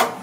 you.